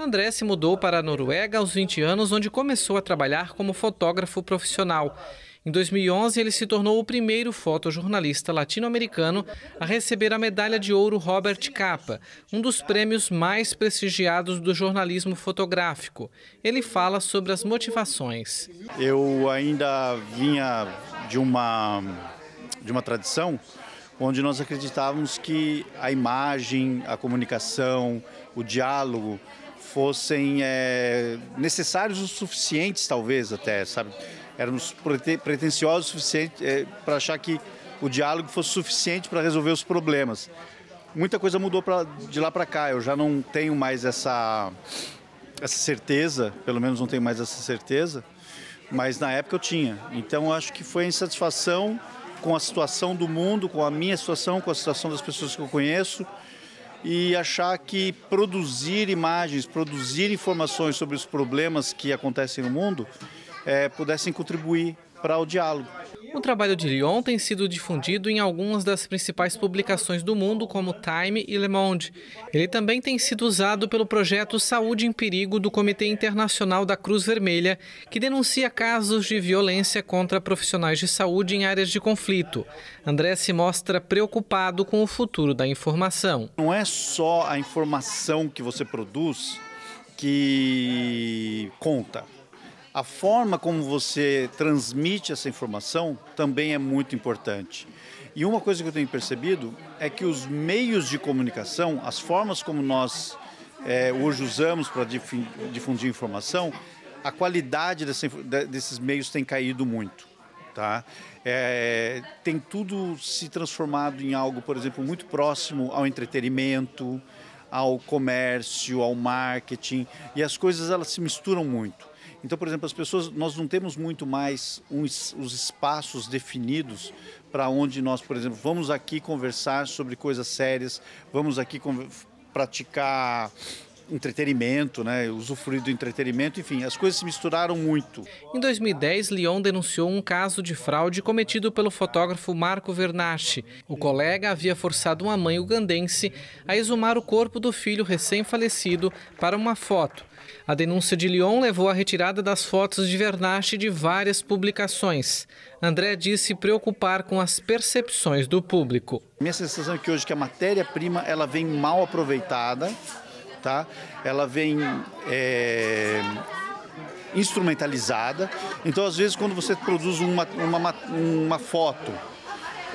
André se mudou para a Noruega aos 20 anos, onde começou a trabalhar como fotógrafo profissional. Em 2011, ele se tornou o primeiro fotojornalista latino-americano a receber a medalha de ouro Robert Capa, um dos prêmios mais prestigiados do jornalismo fotográfico. Ele fala sobre as motivações. Eu ainda vinha de uma, de uma tradição onde nós acreditávamos que a imagem, a comunicação, o diálogo fossem é, necessários o suficientes, talvez até, sabe? Éramos pretensiosos o suficiente é, para achar que o diálogo fosse suficiente para resolver os problemas. Muita coisa mudou pra, de lá para cá. Eu já não tenho mais essa essa certeza, pelo menos não tenho mais essa certeza, mas na época eu tinha. Então acho que foi a insatisfação com a situação do mundo, com a minha situação, com a situação das pessoas que eu conheço e achar que produzir imagens, produzir informações sobre os problemas que acontecem no mundo é, pudessem contribuir para o diálogo. O trabalho de Lyon tem sido difundido em algumas das principais publicações do mundo, como Time e Le Monde. Ele também tem sido usado pelo projeto Saúde em Perigo do Comitê Internacional da Cruz Vermelha, que denuncia casos de violência contra profissionais de saúde em áreas de conflito. André se mostra preocupado com o futuro da informação. Não é só a informação que você produz que conta a forma como você transmite essa informação também é muito importante. E uma coisa que eu tenho percebido é que os meios de comunicação, as formas como nós é, hoje usamos para difundir informação, a qualidade desses meios tem caído muito. Tá? É, tem tudo se transformado em algo, por exemplo, muito próximo ao entretenimento, ao comércio, ao marketing, e as coisas elas se misturam muito. Então, por exemplo, as pessoas, nós não temos muito mais uns, os espaços definidos para onde nós, por exemplo, vamos aqui conversar sobre coisas sérias, vamos aqui praticar entretenimento, né, usufruir do entretenimento, enfim, as coisas se misturaram muito. Em 2010, Lyon denunciou um caso de fraude cometido pelo fotógrafo Marco Vernaschi. O colega havia forçado uma mãe ugandense a exumar o corpo do filho recém-falecido para uma foto. A denúncia de Lyon levou à retirada das fotos de Vernache de várias publicações. André disse preocupar com as percepções do público. Minha sensação é que hoje que a matéria-prima ela vem mal aproveitada, tá? Ela vem é, instrumentalizada. Então, às vezes, quando você produz uma, uma, uma foto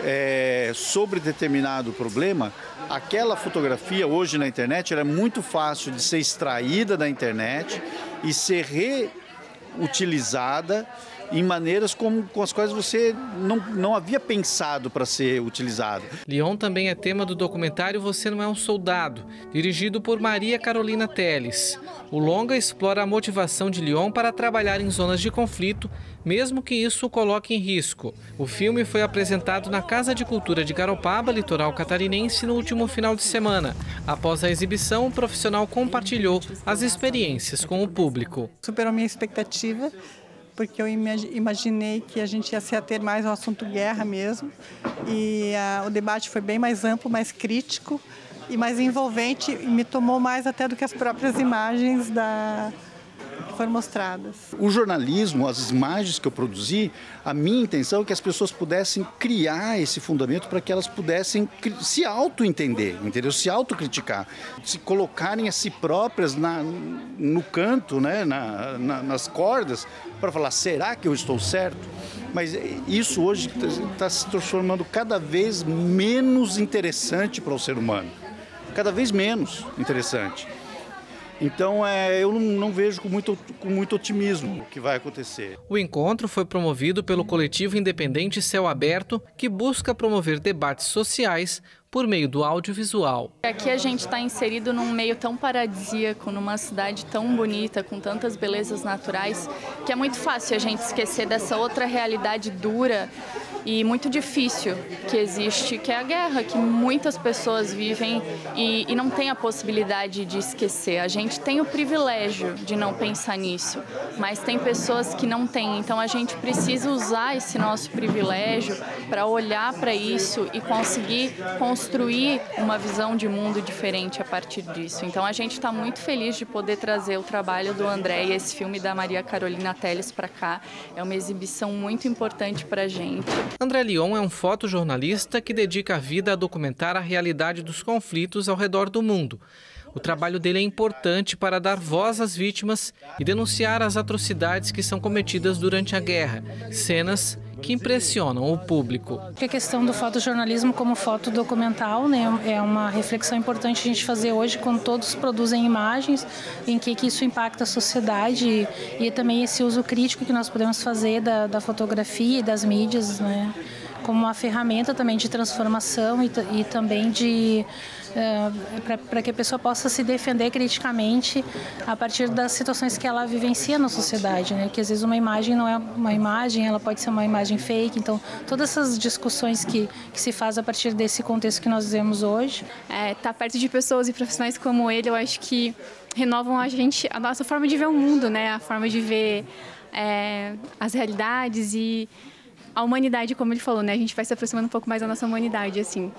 é, sobre determinado problema, aquela fotografia hoje na internet é muito fácil de ser extraída da internet e ser reutilizada em maneiras como, com as quais você não, não havia pensado para ser utilizado. Lyon também é tema do documentário Você Não É um Soldado, dirigido por Maria Carolina Teles. O longa explora a motivação de Lyon para trabalhar em zonas de conflito, mesmo que isso o coloque em risco. O filme foi apresentado na Casa de Cultura de Garopaba, litoral catarinense, no último final de semana. Após a exibição, o profissional compartilhou as experiências com o público. Superou minha expectativa porque eu imaginei que a gente ia se ater mais ao assunto guerra mesmo. E uh, o debate foi bem mais amplo, mais crítico e mais envolvente e me tomou mais até do que as próprias imagens da, foram mostradas. O jornalismo, as imagens que eu produzi, a minha intenção é que as pessoas pudessem criar esse fundamento para que elas pudessem se auto-entender, entendeu? Se autocriticar, se colocarem a si próprias na, no canto, né? Na, na, nas cordas, para falar, será que eu estou certo? Mas isso hoje está se transformando cada vez menos interessante para o ser humano. Cada vez menos interessante. Então é, eu não, não vejo com muito, com muito otimismo o que vai acontecer. O encontro foi promovido pelo coletivo independente Céu Aberto, que busca promover debates sociais por meio do audiovisual. Aqui a gente está inserido num meio tão paradisíaco, numa cidade tão bonita, com tantas belezas naturais, que é muito fácil a gente esquecer dessa outra realidade dura e muito difícil que existe, que é a guerra, que muitas pessoas vivem e, e, não tem a possibilidade de esquecer. A gente tem o privilégio de não pensar nisso, mas tem pessoas que não têm. Então a gente precisa usar esse nosso privilégio para olhar para isso e conseguir construir construir uma visão de mundo diferente a partir disso. Então a gente está muito feliz de poder trazer o trabalho do André e esse filme da Maria Carolina Teles para cá. É uma exibição muito importante para a gente. André Lyon é um fotojornalista que dedica a vida a documentar a realidade dos conflitos ao redor do mundo. O trabalho dele é importante para dar voz às vítimas e denunciar as atrocidades que são cometidas durante a guerra, cenas que impressionam o público. A questão do fotojornalismo como foto documental né, é uma reflexão importante a gente fazer hoje quando todos produzem imagens, em que, que isso impacta a sociedade e, e, também esse uso crítico que nós podemos fazer da, da fotografia e das mídias, né, como uma ferramenta também de transformação e, e também de uh, para que a pessoa possa se defender criticamente a partir das situações que ela vivencia na sociedade, né? Que às vezes uma imagem não é uma imagem, ela pode ser uma imagem fake. Então, todas essas discussões que, que se faz a partir desse contexto que nós vivemos hoje. É, tá perto de pessoas e profissionais como ele, eu acho que renovam a gente, a nossa forma de ver o mundo, né? A forma de ver é, as realidades e a humanidade, como ele falou, né? A gente vai se aproximando um pouco mais da nossa humanidade, assim.